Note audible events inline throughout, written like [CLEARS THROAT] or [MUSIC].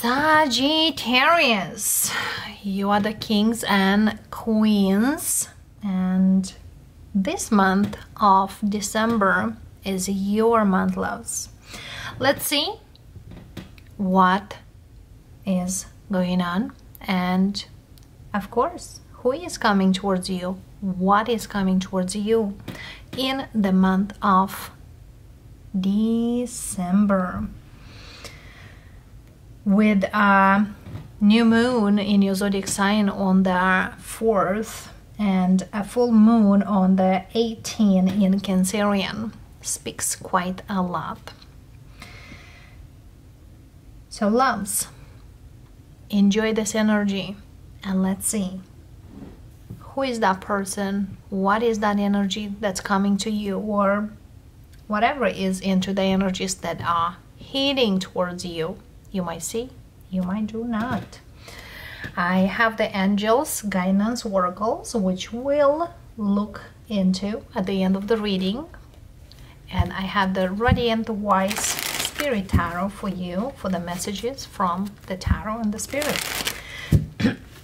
Sagittarius, you are the kings and queens, and this month of December is your month, loves. Let's see what is going on, and of course, who is coming towards you, what is coming towards you in the month of December with a new moon in your zodiac sign on the 4th and a full moon on the 18th in Cancerian speaks quite a lot. So loves, enjoy this energy and let's see. Who is that person, what is that energy that's coming to you? Or whatever is into the energies that are heading towards you you might see, you might do not. I have the angels guidance oracles, which we'll look into at the end of the reading. And I have the radiant wise spirit tarot for you for the messages from the tarot and the spirit.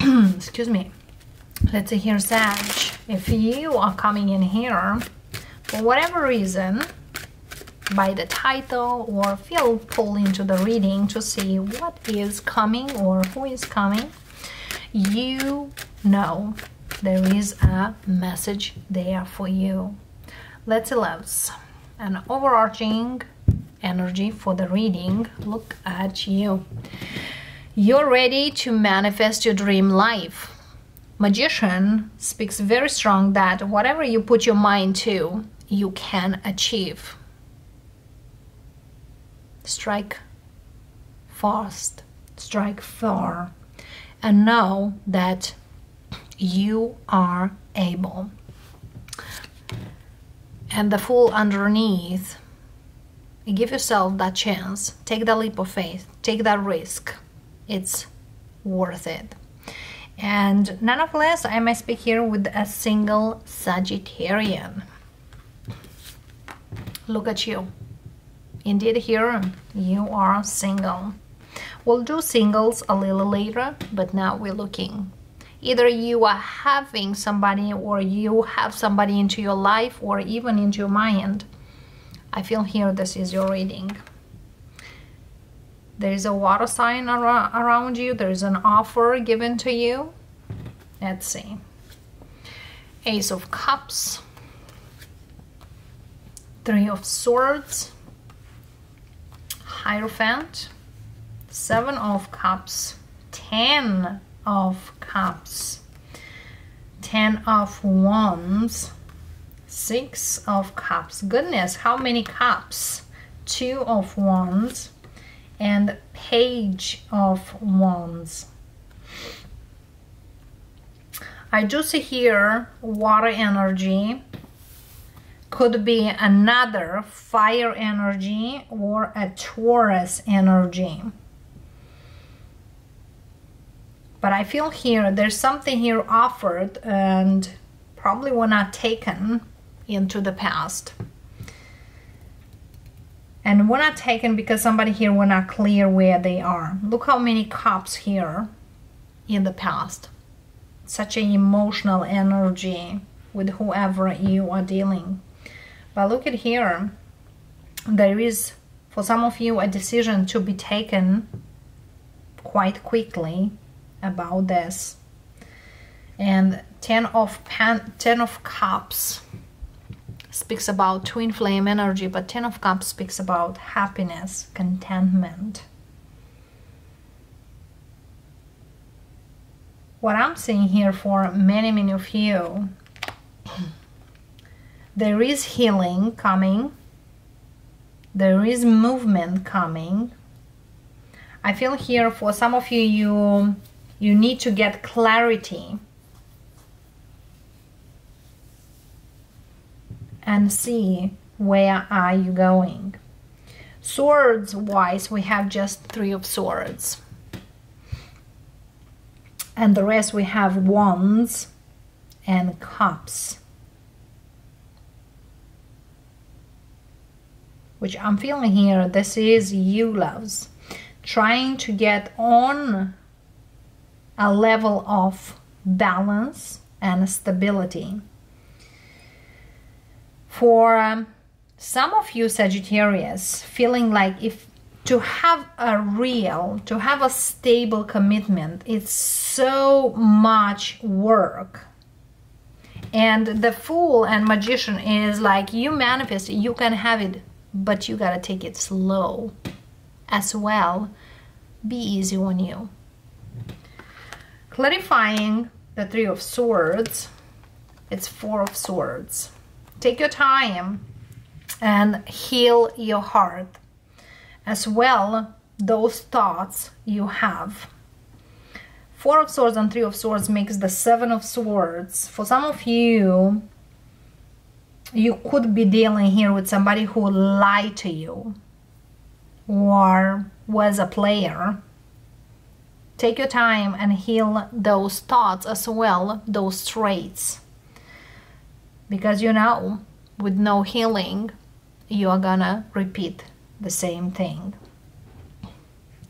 [CLEARS THROAT] Excuse me. Let's see here, Sag. If you are coming in here for whatever reason, by the title or feel pulled into the reading to see what is coming or who is coming, you know there is a message there for you. Let's elapse an overarching energy for the reading. Look at you. You're ready to manifest your dream life. Magician speaks very strong that whatever you put your mind to, you can achieve strike fast, strike far, and know that you are able. And the fool underneath, give yourself that chance. Take that leap of faith. Take that risk. It's worth it. And nonetheless, I may speak here with a single Sagittarian. Look at you. Indeed here you are single. We'll do singles a little later, but now we're looking. Either you are having somebody or you have somebody into your life or even into your mind. I feel here this is your reading. There is a water sign around you. There is an offer given to you. Let's see. Ace of Cups. Three of Swords. Hierophant, Seven of Cups, Ten of Cups, Ten of Wands, Six of Cups. Goodness, how many cups? Two of Wands and Page of Wands. I do see here water energy could be another fire energy or a Taurus energy. But I feel here there's something here offered and probably were not taken into the past. And were not taken because somebody here were not clear where they are. Look how many cups here in the past. Such an emotional energy with whoever you are dealing but look at here. There is, for some of you, a decision to be taken quite quickly about this. And Ten of Pan, Ten of Cups speaks about twin flame energy, but Ten of Cups speaks about happiness, contentment. What I'm seeing here for many, many of you there is healing coming. There is movement coming. I feel here for some of you, you, you need to get clarity and see where are you going. Swords wise, we have just three of swords. And the rest we have wands and cups. Which I'm feeling here, this is you loves. trying to get on a level of balance and stability. For um, some of you Sagittarius, feeling like if to have a real, to have a stable commitment, it's so much work. And the fool and magician is like you manifest, you can have it, but you gotta take it slow as well. Be easy on you. Clarifying the Three of Swords, it's Four of Swords. Take your time and heal your heart as well those thoughts you have. Four of Swords and Three of Swords makes the Seven of Swords. For some of you, you could be dealing here with somebody who lied to you or was a player. Take your time and heal those thoughts as well, those traits. Because you know, with no healing, you are gonna repeat the same thing.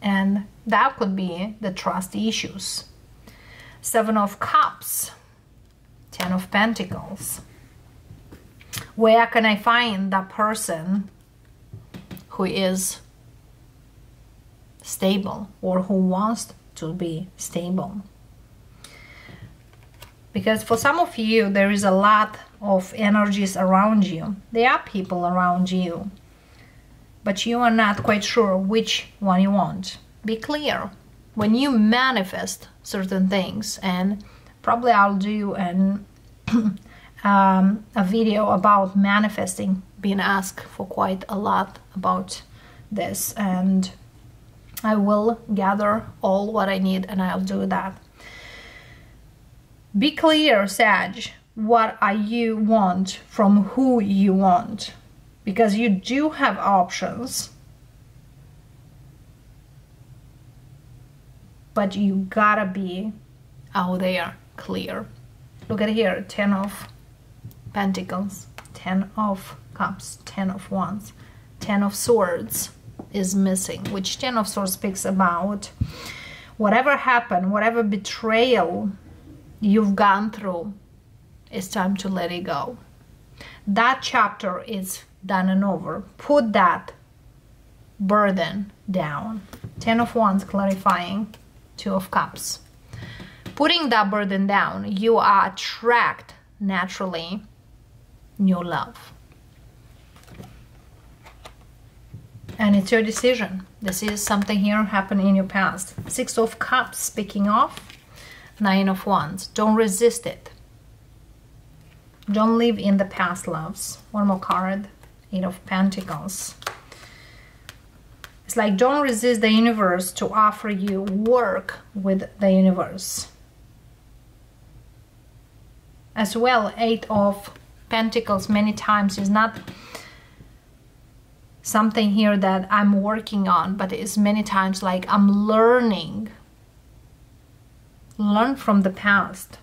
And that could be the trust issues. Seven of Cups, Ten of Pentacles. Where can I find that person who is stable or who wants to be stable? Because for some of you, there is a lot of energies around you. There are people around you but you are not quite sure which one you want. Be clear. When you manifest certain things, and probably I'll do an, [CLEARS THROAT] um, a video about manifesting, being asked for quite a lot about this, and I will gather all what I need and I'll do that. Be clear, Sag, what are you want from who you want? Because you do have options. But you gotta be out there clear. Look at here 10 of pentacles 10 of cups 10 of wands 10 of swords is missing which 10 of swords speaks about whatever happened whatever betrayal you've gone through it's time to let it go that chapter is done and over. Put that burden down. Ten of Wands clarifying, Two of Cups. Putting that burden down, you are attract naturally new love. And it's your decision. This is something here happened in your past. Six of Cups, speaking of, Nine of Wands. Don't resist it. Don't live in the past loves. One more card. Eight of Pentacles. It's like don't resist the universe to offer you work with the universe. As well, Eight of Pentacles many times is not something here that I'm working on, but it's many times like I'm learning. Learn from the past.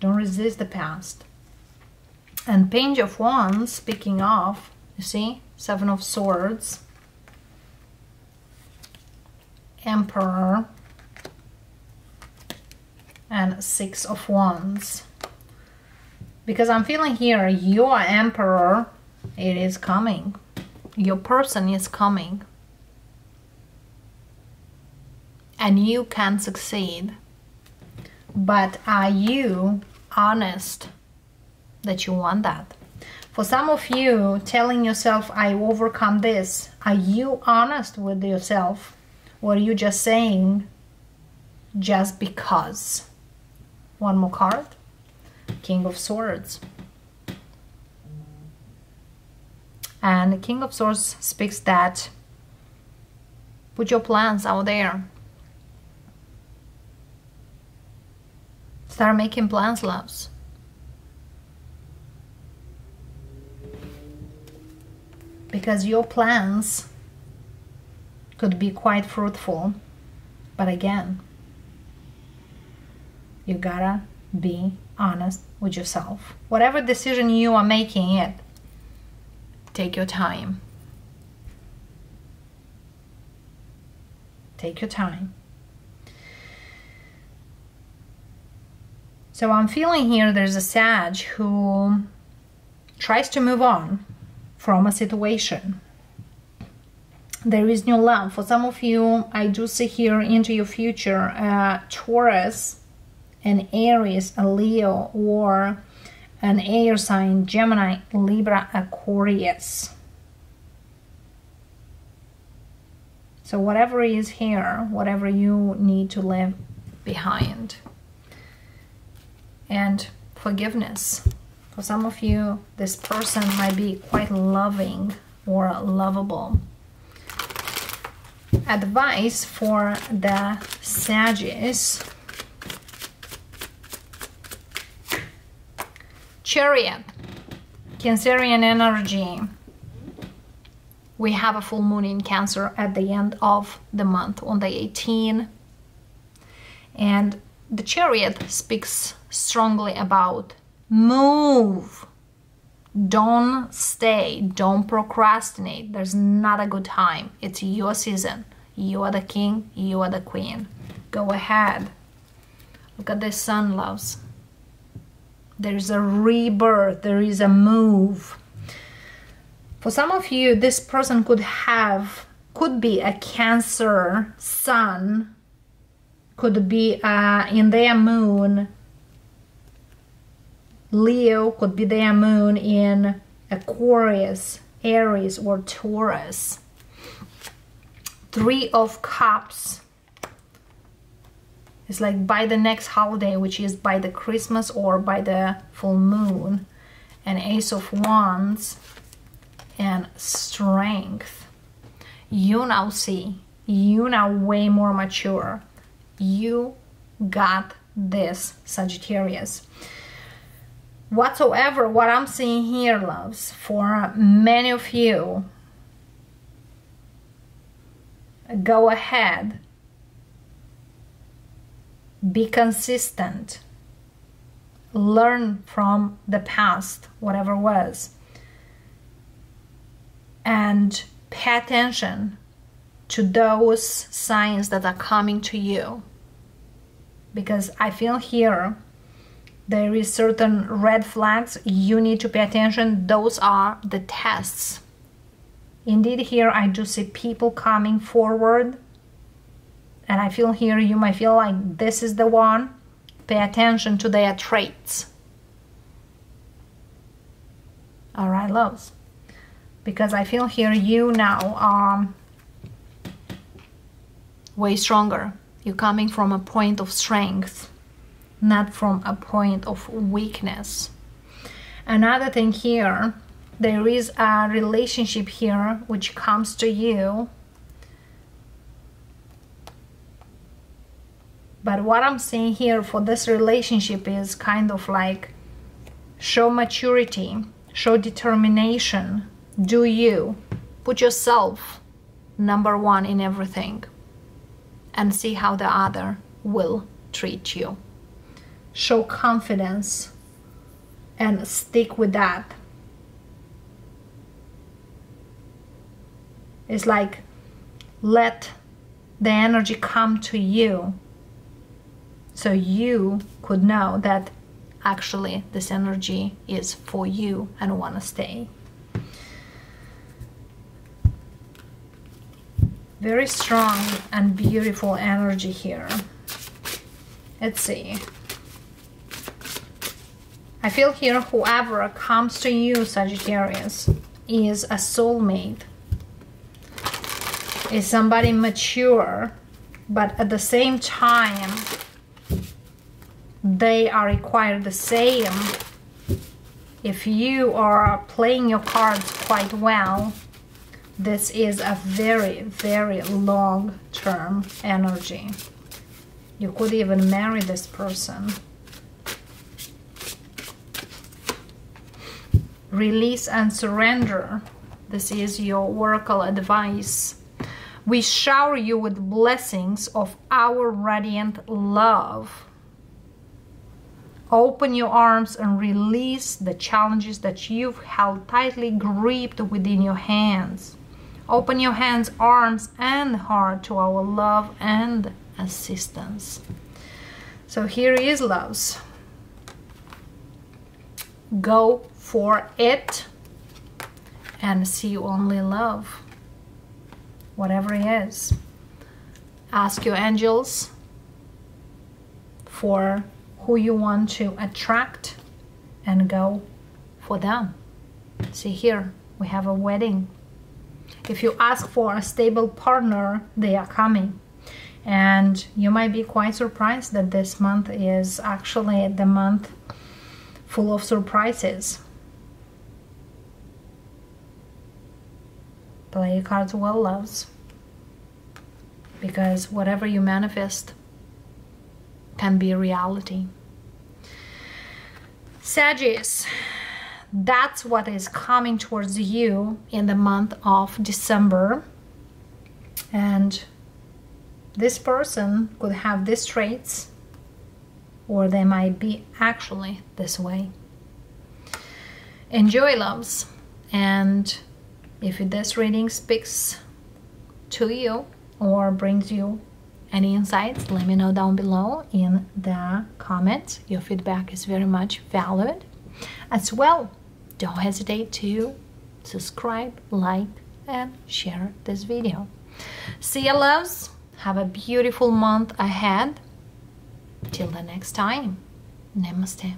Don't resist the past. And Page of Wands, speaking of, you see? Seven of Swords. Emperor. And Six of Wands. Because I'm feeling here, your Emperor, it is coming. Your person is coming. And you can succeed. But are you honest that you want that? For some of you, telling yourself, I overcome this, are you honest with yourself? Or are you just saying, just because? One more card. King of Swords. And the King of Swords speaks that put your plans out there. Start making plans, loves. because your plans could be quite fruitful but again you gotta be honest with yourself whatever decision you are making it take your time Take your time. So I'm feeling here there's a Sag who tries to move on from a situation. There is new love. For some of you, I do see here into your future uh, Taurus, an Aries, a Leo, or an air sign, Gemini, Libra, Aquarius. So whatever is here, whatever you need to leave behind. And forgiveness. For some of you, this person might be quite loving or lovable. Advice for the Sagittarius. Chariot, Cancerian energy. We have a full moon in Cancer at the end of the month on the 18th. And the Chariot speaks strongly about move. Don't stay. Don't procrastinate. There's not a good time. It's your season. You are the king. You are the queen. Go ahead. Look at this sun, loves. There's a rebirth. There is a move. For some of you, this person could have, could be a Cancer sun, could be uh, in their moon Leo could be their moon in Aquarius, Aries, or Taurus. Three of Cups is like by the next holiday, which is by the Christmas or by the full moon. And Ace of Wands and Strength. You now see, you now way more mature. You got this, Sagittarius whatsoever what I'm seeing here, loves, for many of you, go ahead. Be consistent. Learn from the past, whatever was. And pay attention to those signs that are coming to you. Because I feel here there is certain red flags you need to pay attention those are the tests indeed here i do see people coming forward and i feel here you might feel like this is the one pay attention to their traits all right loves because i feel here you now are way stronger you're coming from a point of strength not from a point of weakness. Another thing here, there is a relationship here which comes to you. But what I'm saying here for this relationship is kind of like show maturity, show determination, do you, put yourself number one in everything and see how the other will treat you? Show confidence and stick with that. It's like let the energy come to you so you could know that actually this energy is for you and want to stay. Very strong and beautiful energy here. Let's see. I feel here whoever comes to you, Sagittarius, is a soulmate. Is somebody mature, but at the same time, they are required the same. If you are playing your cards quite well, this is a very, very long-term energy. You could even marry this person. release and surrender. This is your oracle advice. We shower you with blessings of our radiant love. Open your arms and release the challenges that you've held tightly gripped within your hands. Open your hands, arms, and heart to our love and assistance. So here is loves. Go for it and see only love, whatever it is. Ask your angels for who you want to attract and go for them. See here, we have a wedding. If you ask for a stable partner, they are coming. And you might be quite surprised that this month is actually the month full of surprises. Play your cards well, loves. Because whatever you manifest can be reality. Sagittarius, that's what is coming towards you in the month of December. And this person could have these traits, or they might be actually this way. Enjoy, loves. And if this reading speaks to you or brings you any insights, let me know down below in the comments. Your feedback is very much valued. As well, don't hesitate to subscribe, like, and share this video. See you, loves. Have a beautiful month ahead. Till the next time. Namaste.